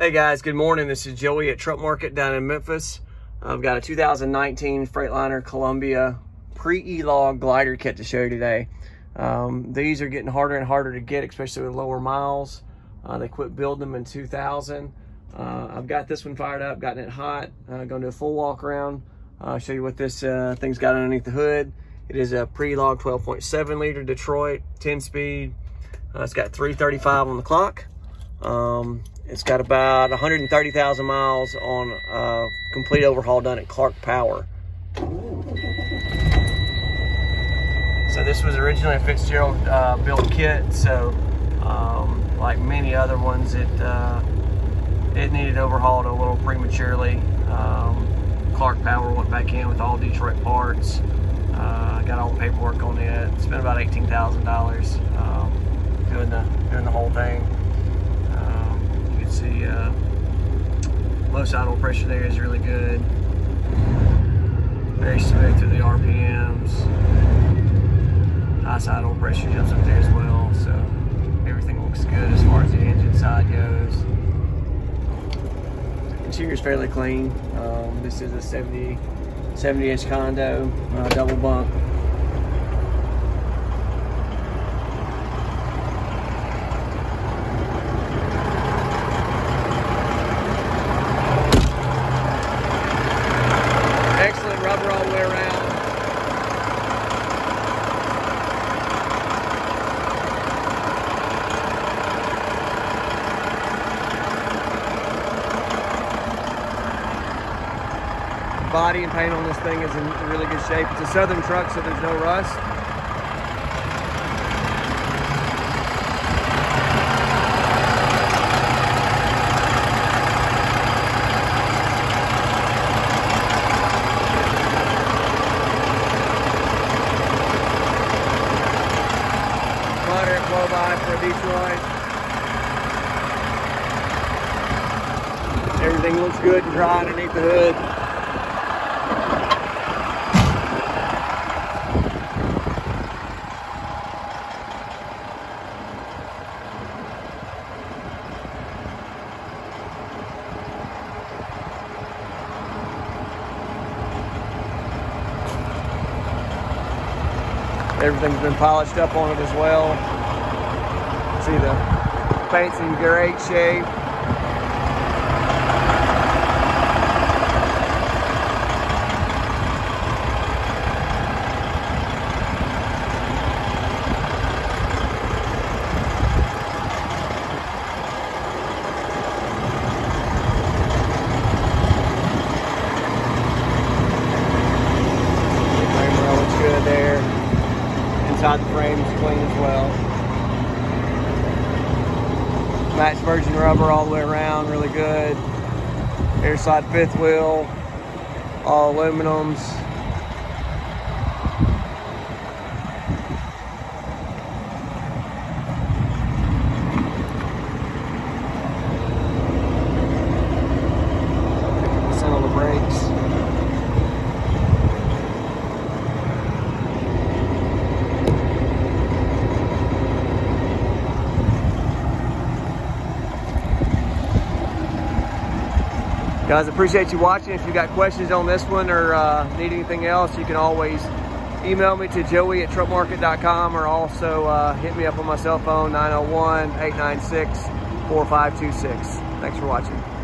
Hey guys, good morning. This is Joey at Truck Market down in Memphis. I've got a 2019 Freightliner Columbia pre-E-log glider kit to show you today. Um, these are getting harder and harder to get, especially with lower miles. Uh, they quit building them in 2000. Uh, I've got this one fired up, gotten it hot. Uh, going to do a full walk around. Uh, show you what this uh, thing's got underneath the hood. It is a pre-log 12.7 liter Detroit, 10 speed. Uh, it's got 335 on the clock. Um, it's got about 130,000 miles on a complete overhaul done at Clarke Power. So this was originally a Fitzgerald uh, built kit. So um, like many other ones, it uh, it needed overhauled a little prematurely. Um, Clarke Power went back in with all Detroit parts. Uh, got all the paperwork on it. Spent about eighteen thousand um, dollars doing the doing the whole thing see uh, low oil pressure there is really good. Very smooth through the RPMs. High oil pressure jumps up there as well, so everything looks good as far as the engine side goes. Interior is fairly clean. Um, this is a 70, 70 inch condo, uh, double bunk. rubber all the way around. Body and paint on this thing is in really good shape. It's a Southern truck, so there's no rust. for Detroit. Everything looks good and dry underneath the hood. Everything's been polished up on it as well. See the paint's in great shape. Inside the frame is clean as well match virgin rubber all the way around, really good. Air side fifth wheel, all aluminums. on the brakes. Guys, appreciate you watching. If you got questions on this one or uh, need anything else, you can always email me to joey at truckmarket.com or also uh, hit me up on my cell phone, 901-896-4526. Thanks for watching.